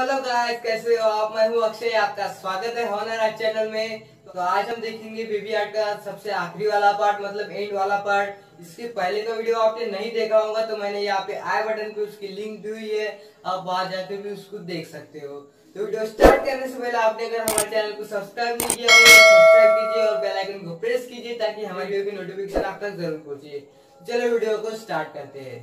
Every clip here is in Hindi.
हेलो गाइस, कैसे हो आप? मैं हूँ अक्षय, आपका स्वागत है हॉनर आर्ट चैनल में। तो आज हम देखेंगे बेबी आर्ट का सबसे आखिरी वाला पार्ट मतलब एंड वाला पार्ट इसके पहले का वीडियो आपने नहीं देखा होगा तो मैंने यहाँ पे आई बटन पे उसकी लिंक दी हुई है। आप वहाँ जाके भी उसको देख सकते हो। तो वीडियो स्टार्ट करने से पहले आपने अगर हमारे चैनल को सब्सक्राइब नहीं किया हो तो सब्सक्राइब कीजिए और बेल आइकन को प्रेस कीजिए, ताकि हमारी वीडियो की नोटिफिकेशन आप तक ज़रूर पहुँचे। चलो वीडियो को स्टार्ट करते हैं।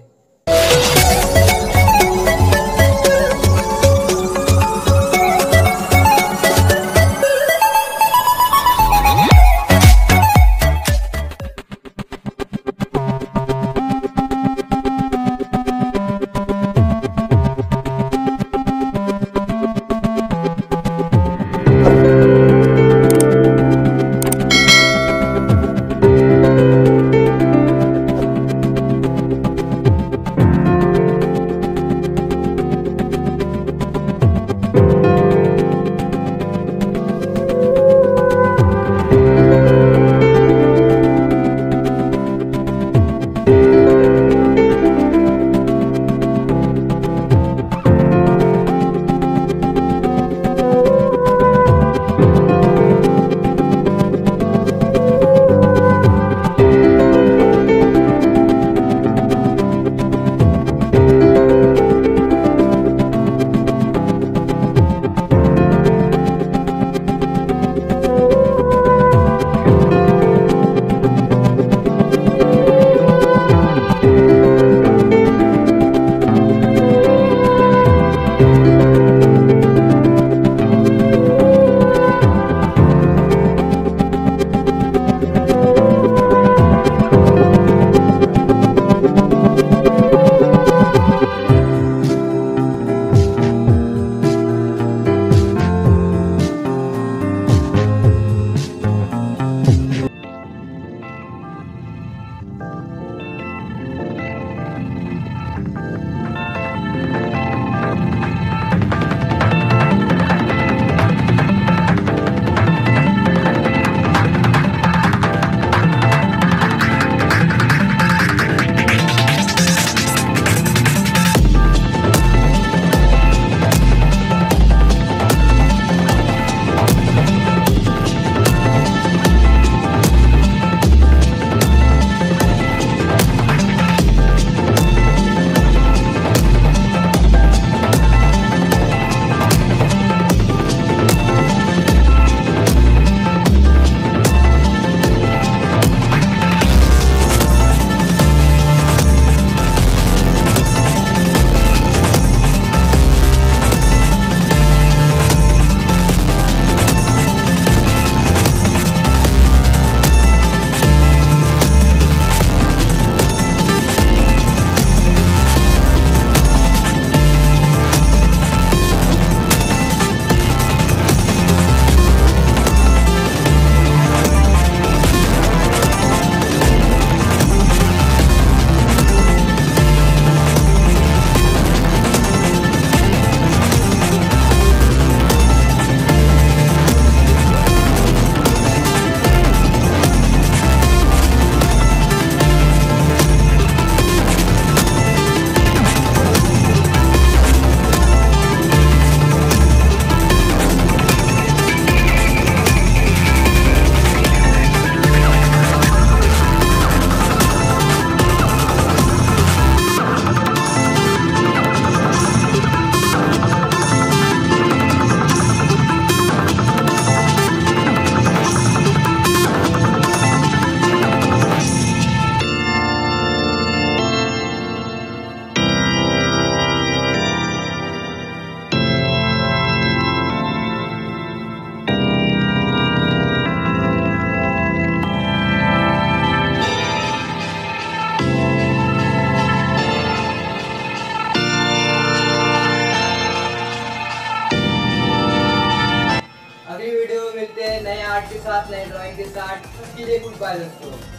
आर्ट के साथ नए ड्राइंग के साथ उसके लिए गुड बाय दोस्तों